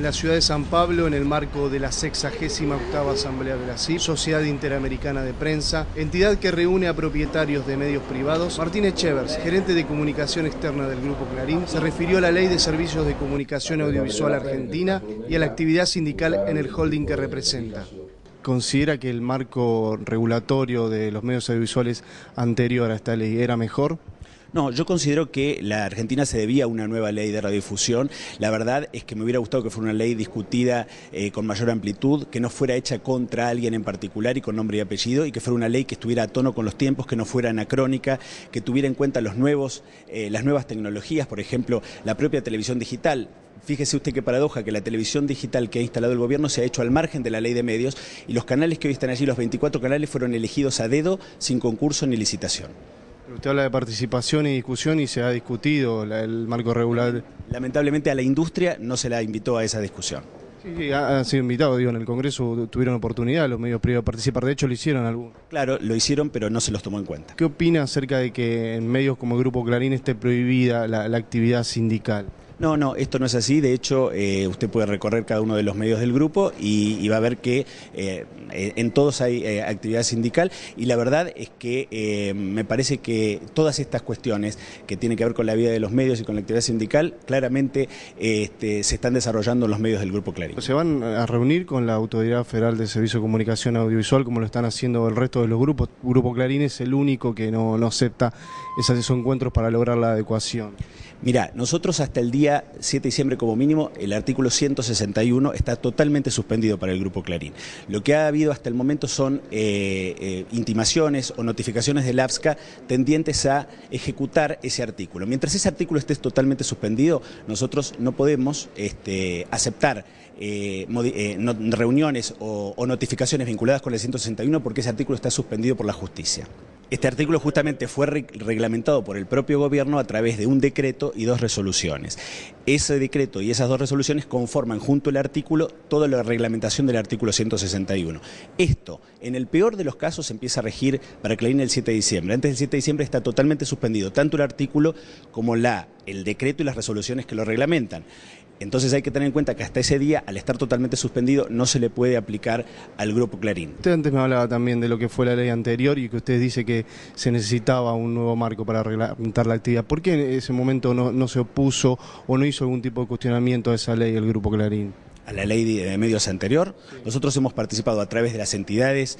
en la ciudad de San Pablo en el marco de la 68 Asamblea de la Sociedad Interamericana de Prensa, entidad que reúne a propietarios de medios privados. Martínez Chevers, gerente de comunicación externa del Grupo Clarín, se refirió a la Ley de Servicios de Comunicación Audiovisual Argentina y a la actividad sindical en el holding que representa. ¿Considera que el marco regulatorio de los medios audiovisuales anterior a esta ley era mejor? No, yo considero que la Argentina se debía a una nueva ley de radiodifusión. La verdad es que me hubiera gustado que fuera una ley discutida eh, con mayor amplitud, que no fuera hecha contra alguien en particular y con nombre y apellido, y que fuera una ley que estuviera a tono con los tiempos, que no fuera anacrónica, que tuviera en cuenta los nuevos, eh, las nuevas tecnologías, por ejemplo, la propia televisión digital. Fíjese usted qué paradoja que la televisión digital que ha instalado el gobierno se ha hecho al margen de la ley de medios y los canales que hoy están allí, los 24 canales, fueron elegidos a dedo, sin concurso ni licitación. Usted habla de participación y discusión y se ha discutido el marco regular. Lamentablemente a la industria no se la invitó a esa discusión. Sí, han sido invitados, digo, en el Congreso tuvieron oportunidad los medios privados de participar, de hecho lo hicieron algunos. Claro, lo hicieron, pero no se los tomó en cuenta. ¿Qué opina acerca de que en medios como el Grupo Clarín esté prohibida la actividad sindical? No, no, esto no es así. De hecho, eh, usted puede recorrer cada uno de los medios del grupo y, va a ver que eh, en todos hay eh, actividad sindical y la verdad es que me parece que todas estas cuestiones que tienen que ver con la vida de los medios y con la actividad sindical claramente este, se están desarrollando en los medios del Grupo Clarín. ¿Se van a reunir con la Autoridad Federal de Servicio de Comunicación Audiovisual como lo están haciendo el resto de los grupos? Grupo Clarín es el único que no, no acepta esos encuentros para lograr la adecuación. Mira, nosotros hasta el día 7 de diciembre como mínimo, el artículo 161 está totalmente suspendido para el Grupo Clarín. Lo que ha habido hasta el momento son eh, eh, intimaciones o notificaciones del AFSCA tendientes a ejecutar ese artículo. Mientras ese artículo esté totalmente suspendido, nosotros no podemos este, aceptar eh, reuniones o, o notificaciones vinculadas con el 161 porque ese artículo está suspendido por la justicia. Este artículo justamente fue reglamentado por el propio gobierno a través de un decreto y dos resoluciones. Ese decreto y esas dos resoluciones conforman junto al artículo toda la reglamentación del artículo 161. Esto, en el peor de los casos, empieza a regir para Clarín el 7 de diciembre. Antes del 7 de diciembre está totalmente suspendido tanto el artículo como el decreto y las resoluciones que lo reglamentan. Entonces hay que tener en cuenta que hasta ese día, al estar totalmente suspendido, no se le puede aplicar al Grupo Clarín. Usted antes me hablaba también de lo que fue la ley anterior y que usted dice que se necesitaba un nuevo marco para reglamentar la actividad. ¿Por qué en ese momento no, se opuso o no hizo algún tipo de cuestionamiento a esa ley el Grupo Clarín? A la ley de medios anterior. Nosotros hemos participado a través de las entidades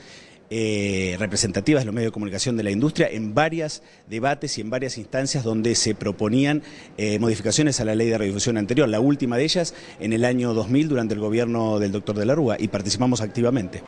eh, representativas de los medios de comunicación de la industria en varios debates y en varias instancias donde se proponían eh, modificaciones a la ley de radiodifusión anterior, la última de ellas en el año 2000 durante el gobierno del doctor de la Rúa y participamos activamente.